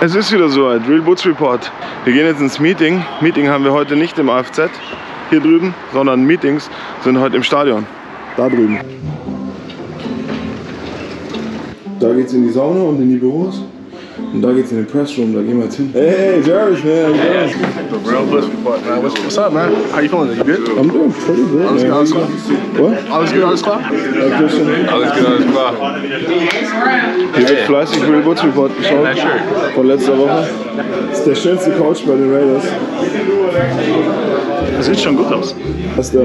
Es ist wieder soweit, Real Boots Report. Wir gehen jetzt ins Meeting. Meeting haben wir heute nicht im AFZ hier drüben, sondern Meetings sind heute im Stadion. Da drüben. Da geht's in die Sauna und in die Büros. Und da geht's in den Pressroom, da gehen wir jetzt hin. Hey, Jarvis, man. Hey, Real Bliss Report, man. What's, what's up, man? How you feeling? You good? I'm doing pretty good, Alles man. klar, alles klar. What? Alles gut, alles klar? Ja, Christian, Alles gut, alles klar. Hier wird fleißig Real Boots Report geschaut. Von letzter Woche. Das ist der schönste Coach bei den Raiders. Das sieht schon gut aus. Das ist der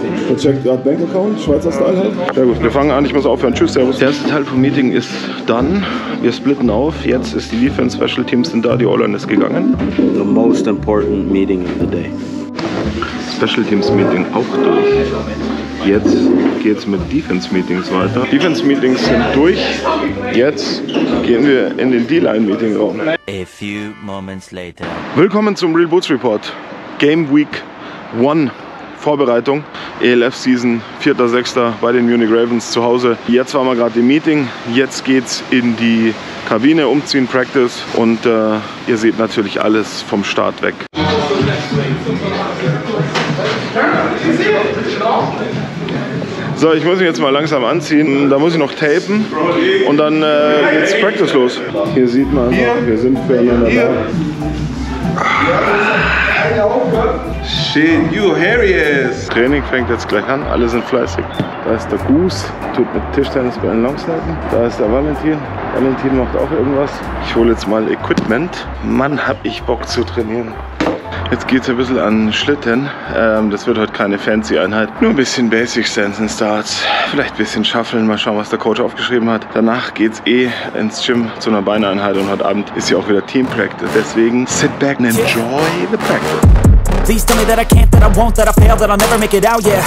Basil. Der checkt gerade Bankaccount, Schweizer Style halt. Ja gut, wir fangen an, ich muss aufhören. Tschüss, servus. Der erste Teil vom Meeting ist dann. Wir splitten auf. Jetzt ist die Defense Special Teams sind da, die O-Line ist gegangen. the most important meeting of the day. Special Teams Meeting auch durch. Jetzt geht's mit Defense Meetings weiter. Defense Meetings sind durch. Jetzt gehen wir in den D-Line Meeting Raum. A few moments later. Willkommen zum Real Boots Report. Game Week 1 Vorbereitung. ELF Season 4.6. bei den Munich Ravens zu Hause. Jetzt waren wir gerade im Meeting. Jetzt geht's in die Kabine, umziehen, Practice und äh, ihr seht natürlich alles vom Start weg. So, ich muss mich jetzt mal langsam anziehen. Da muss ich noch tapen und dann äh, geht's Practice los. Hier sieht man, wir sind füreinander da. Shit, you hairy ass. Training fängt jetzt gleich an, alle sind fleißig. Da ist der Goose, tut mit Tischtennis bei den Longsleiten. Da ist der Valentin. Valentin macht auch irgendwas. Ich hole jetzt mal Equipment. Mann, hab ich Bock zu trainieren. Jetzt geht es ein bisschen an Schlitten. Ähm, das wird heute keine fancy Einheit. Nur ein bisschen Basic Stance and Starts. Vielleicht ein bisschen Shuffeln. Mal schauen, was der Coach aufgeschrieben hat. Danach geht es eh ins Gym zu einer Beineinheit. Und heute Abend ist ja auch wieder Team Practice. Deswegen sit back and enjoy the practice. Please tell me that I can't, that I won't, that I fail, that I'll never make it out, yeah.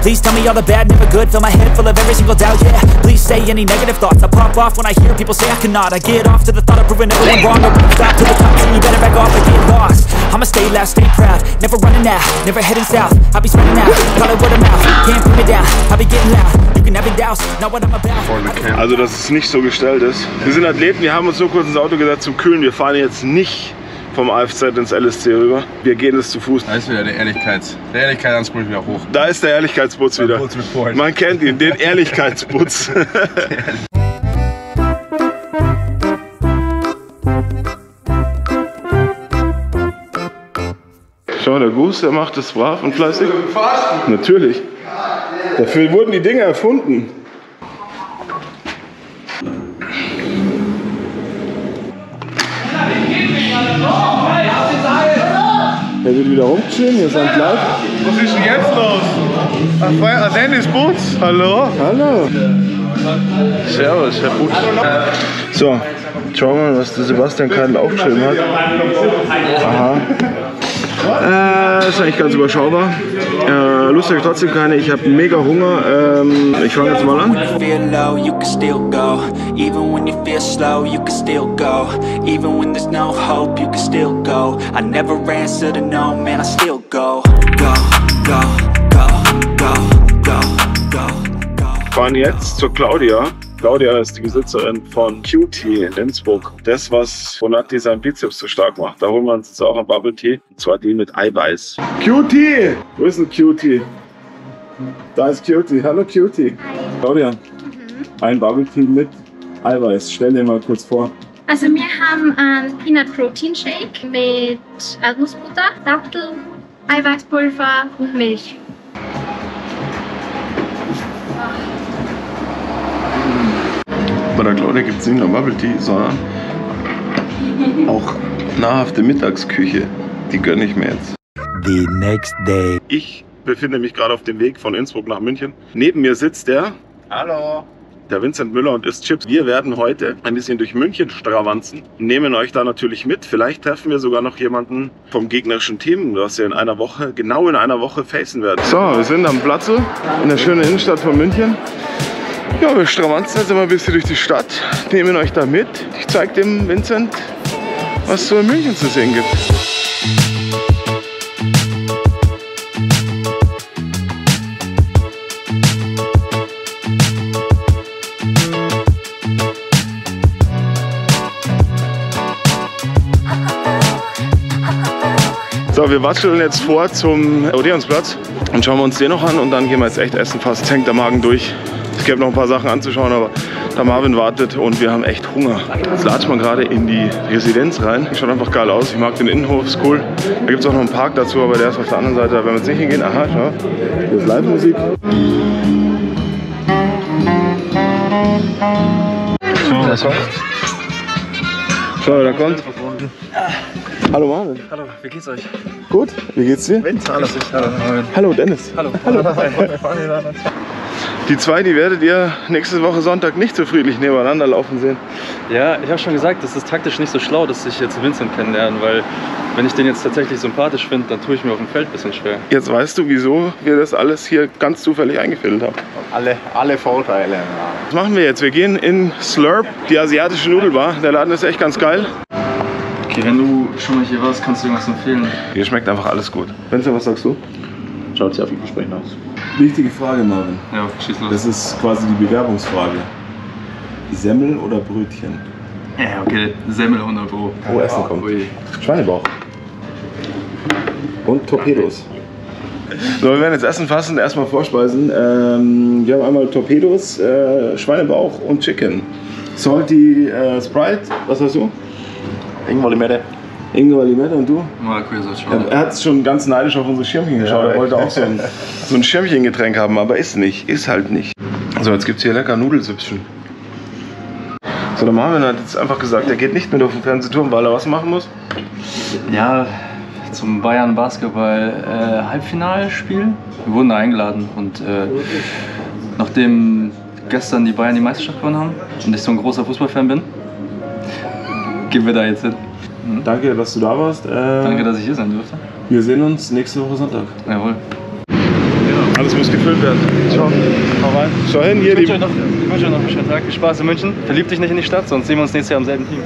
Please tell me all the bad, never good, fill my head full of every single doubt, yeah. Please say any negative thoughts, I pop off when I hear people say I cannot. I get off to the thought of proving everyone wrong, won't stop to the top, so you better back off and get lost. I'ma stay loud, stay proud, never running out, never heading south. I'll be spreading out, call it word of mouth, can't put me down, I'll be getting loud. You can have it douse, not what I'm about. Also, dass es nicht so gestellt ist. Wir sind Athleten, wir haben uns so kurz ins Auto gesetzt zum Kühlen. Wir fahren jetzt nicht vom AFZ ins LSC rüber. Wir gehen es zu Fuß. Da ist wieder der Ehrlichkeits. Der Ehrlichkeitsanspruch wieder hoch. Da ist der Ehrlichkeitsputz wieder. Man kennt ihn, den Ehrlichkeitsputz. Schau, der Goose, der macht das brav und fleißig. Natürlich. Dafür wurden die Dinge erfunden. Wird wieder rumchillen, hier ist ein Kleid. Was ist denn jetzt los? Ah, Dennis Boots, hallo? Hallo. Servus, Herr Putz. So, schauen wir mal, was der Sebastian Keidel aufgeschrieben hat. Aha. Äh, ist eigentlich ganz überschaubar. Äh, Lust habe ich trotzdem keine. Ich habe mega Hunger. Ähm, ich fange jetzt mal an. feel low, you can still go. Even when you feel slow, you can still go. Even when there's no hope, you can still go. I never answer to no, man, I still go. Go, go, go, go, go, go, go. fahren jetzt zur Claudia. Claudia ist die Besitzerin von QT in Innsbruck. Das, was Bonatti seinen Bizeps so stark macht. Da holen wir uns jetzt auch ein Bubble Tea. Und zwar die mit Eiweiß. QT! Wo ist denn QT? Da ist QT. Hallo QT. Claudia, ein Bubble Tea mit Eiweiß. Stell dir mal kurz vor. Also wir haben einen Peanut Protein Shake mit Erdnussbutter, Dattel, Eiweißpulver und Milch. Bei der Claudia gibt es nicht nur Bubble Tea, sondern auch nahrhafte Mittagsküche. Die gönne ich mir jetzt. The next day. Ich befinde mich gerade auf dem Weg von Innsbruck nach München. Neben mir sitzt der, Hallo. der Vincent Müller und isst Chips. Wir werden heute ein bisschen durch München stravanzen, nehmen euch da natürlich mit. Vielleicht treffen wir sogar noch jemanden vom gegnerischen Team, was wir in einer Woche, genau in einer Woche facen werden. So, wir sind am Platze in der schönen Innenstadt von München. Ja, wir stramanzen jetzt immer ein bisschen durch die Stadt, nehmen euch da mit. Ich zeige dem Vincent, was es so in München zu sehen gibt. So, wir watscheln jetzt vor zum Odeonsplatz und schauen wir uns den noch an und dann gehen wir jetzt echt essen. Fast hängt der Magen durch. Es gäbe noch ein paar Sachen anzuschauen, aber der Marvin wartet und wir haben echt Hunger. Jetzt latscht man gerade in die Residenz rein. Schaut einfach geil aus. Ich mag den Innenhof, ist cool. Da gibt es auch noch einen Park dazu, aber der ist auf der anderen Seite. Werden wir jetzt nicht hingehen. Aha, schau. Hier ist Live-Musik. So. Schau, da kommt. Hallo Marvin. Hallo, wie geht's euch? Gut, wie geht's dir? Hallo. Hallo. Hallo Dennis. Hallo. Die zwei, die werdet ihr nächste Woche Sonntag nicht so friedlich nebeneinander laufen sehen. Ja, ich habe schon gesagt, das ist taktisch nicht so schlau, dass ich jetzt Vincent kennenlerne, weil wenn ich den jetzt tatsächlich sympathisch finde, dann tue ich mir auf dem Feld ein bisschen schwer. Jetzt weißt du, wieso wir das alles hier ganz zufällig eingefädelt haben. Alle, alle Vorteile. Was machen wir jetzt? Wir gehen in Slurp, die asiatische Nudelbar. Der Laden ist echt ganz geil. Okay, wenn du schon mal hier warst, kannst du irgendwas empfehlen. Hier schmeckt einfach alles gut. Vincent, was sagst du? Schaut sehr vielversprechend aus. Wichtige Frage, Marvin. Ja, schieß los. Das ist quasi die Bewerbungsfrage. Semmel oder Brötchen? ja, okay, Semmel 100 Pro. Wo Essen kommt. Ui. Schweinebauch. Und Torpedos. So, wir werden jetzt Essen fassen, erstmal vorspeisen. Ähm, wir haben einmal Torpedos, äh, Schweinebauch und Chicken. Salty äh, Sprite, was hast du? Ingwer Limette. Ingwer Limette und du? Maracuja-Salat. Er, er hat schon ganz neidisch auf unsere Schirmchen geschaut. er wollte auch so ein, so ein Schirmchengetränk haben, aber ist nicht. Ist halt nicht. So, jetzt gibt es hier lecker Nudelsüppchen. So, der Marvin hat jetzt einfach gesagt, er geht nicht mit auf den Fernsehturm, weil er was machen muss. Ja, zum Bayern Basketball äh, Halbfinalspiel. Wir wurden da eingeladen und äh, nachdem gestern die Bayern die Meisterschaft gewonnen haben und ich so ein großer Fußballfan bin, gehen wir da jetzt hin. Danke, dass du da warst. Äh, Danke, dass ich hier sein durfte. Wir sehen uns nächste Woche Sonntag. Jawohl. Alles muss gefüllt werden. Schau, hau rein. Schau hin, hier Ich wünsche euch noch, ich wünsche euch noch einen schönen Tag. Viel Spaß in München. Verlieb dich nicht in die Stadt, sonst sehen wir uns nächstes Jahr im selben Team.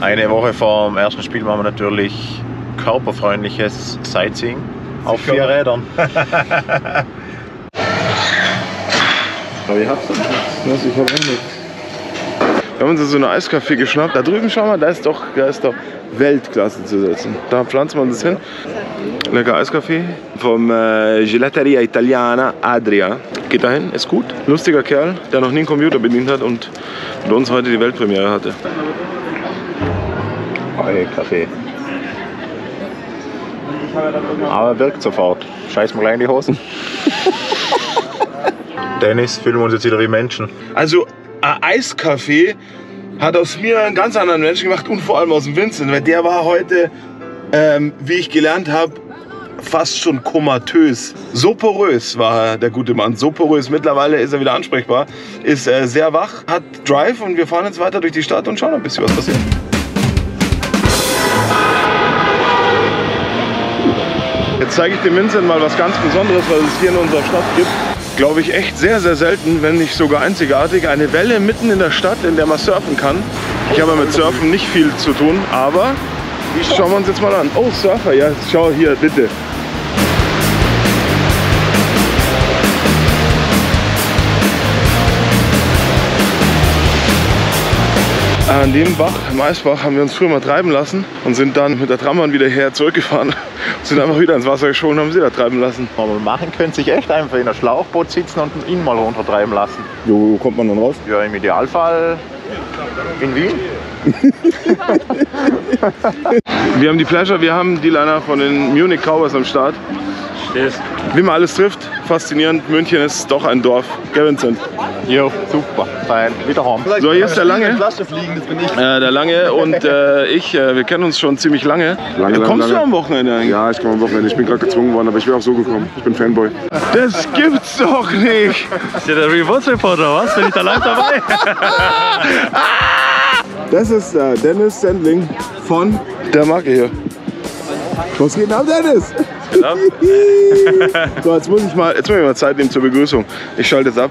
Eine Woche vor dem ersten Spiel machen wir natürlich körperfreundliches Sightseeing auf vier Rädern. Aber ihr dann. Was, ich hab auch nichts. Wir haben uns so eine Eiskaffee geschnappt. Da drüben, schau mal, da ist doch, da ist doch Weltklasse zu setzen. Da pflanzt man das hin. Lecker Eiskaffee vom äh, Gelateria Italiana Adria. Geht dahin, ist gut. Lustiger Kerl, der noch nie einen Computer bedient hat und mit uns heute die Weltpremiere hatte. Hey, Kaffee. Aber wirkt sofort. Scheiß mal gleich in die Hosen. Dennis, fühlen wir uns jetzt wieder wie Menschen. Also, ein Eiskaffee hat aus mir einen ganz anderen Menschen gemacht und vor allem aus dem Vincent, weil der war heute, ähm, wie ich gelernt habe, fast schon komatös. So porös war der gute Mann, so porös. Mittlerweile ist er wieder ansprechbar, ist äh, sehr wach, hat Drive und wir fahren jetzt weiter durch die Stadt und schauen ein bisschen, was passiert. Jetzt zeige ich dem Vincent mal was ganz Besonderes, was es hier in unserer Stadt gibt. Glaube ich echt sehr, sehr selten, wenn nicht sogar einzigartig. Eine Welle mitten in der Stadt, in der man surfen kann. Ich habe mit Surfen nicht viel zu tun, aber schauen wir uns jetzt mal an. Oh, Surfer, ja, schau hier, bitte. An dem Bach, im Eisbach, haben wir uns früher mal treiben lassen und sind dann mit der Trambahn wieder her zurückgefahren. Sind einfach wieder ins Wasser geschoben und haben sie da treiben lassen. Man machen könnte, sich echt einfach in ein Schlauchboot sitzen und ihn mal runtertreiben lassen. Wo kommt man dann raus? Ja, im Idealfall in Wien. Wir haben die Pleasure, wir haben die Liner von den Munich Cowboys am Start. Wie man alles trifft, faszinierend. München ist doch ein Dorf. Gell, Vincent? Jo, super. Fein. Wieder haben. So, hier ist der Lange. Äh, der Lange und äh, ich, äh, wir kennen uns schon ziemlich lange. Lange, Äh, lange, Kommst du lange. am Wochenende eigentlich? Ja, ich komme am Wochenende. Ich bin gerade gezwungen worden, aber ich wäre auch so gekommen. Ich bin Fanboy. Das gibt's doch nicht! Ist ja der Rewards Reporter, was? Bin ich da live dabei? Das ist äh, Dennis Sendling von der Marke hier. Was geht denn ab, Dennis? so, jetzt muss ich mal, jetzt muss ich mal Zeit nehmen zur Begrüßung. Ich schalte jetzt ab.